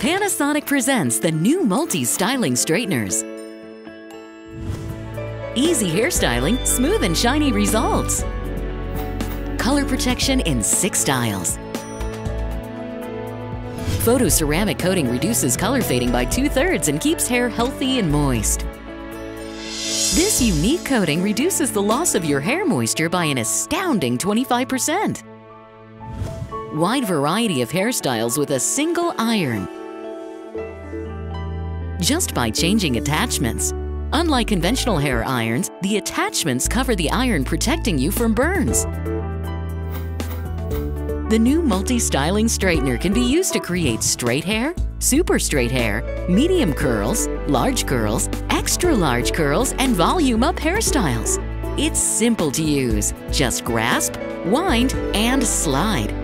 Panasonic presents the new multi-styling straighteners. Easy hairstyling, smooth and shiny results. Color protection in six styles. Photo ceramic coating reduces color fading by two-thirds and keeps hair healthy and moist. This unique coating reduces the loss of your hair moisture by an astounding 25%. Wide variety of hairstyles with a single iron. Just by changing attachments. Unlike conventional hair irons, the attachments cover the iron protecting you from burns. The new multi-styling straightener can be used to create straight hair, super straight hair, medium curls, large curls, extra large curls, and volume up hairstyles. It's simple to use. Just grasp, wind, and slide.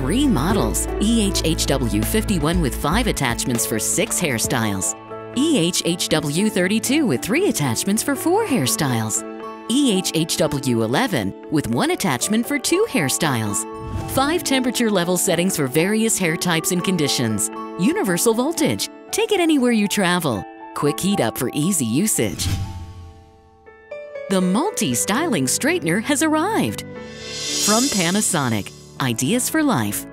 Three models, EHHW 51 with five attachments for six hairstyles, EHHW 32 with three attachments for four hairstyles, EHHW 11 with one attachment for two hairstyles. Five temperature level settings for various hair types and conditions. Universal voltage. Take it anywhere you travel. Quick heat up for easy usage. The multi-styling straightener has arrived. From Panasonic, ideas for life.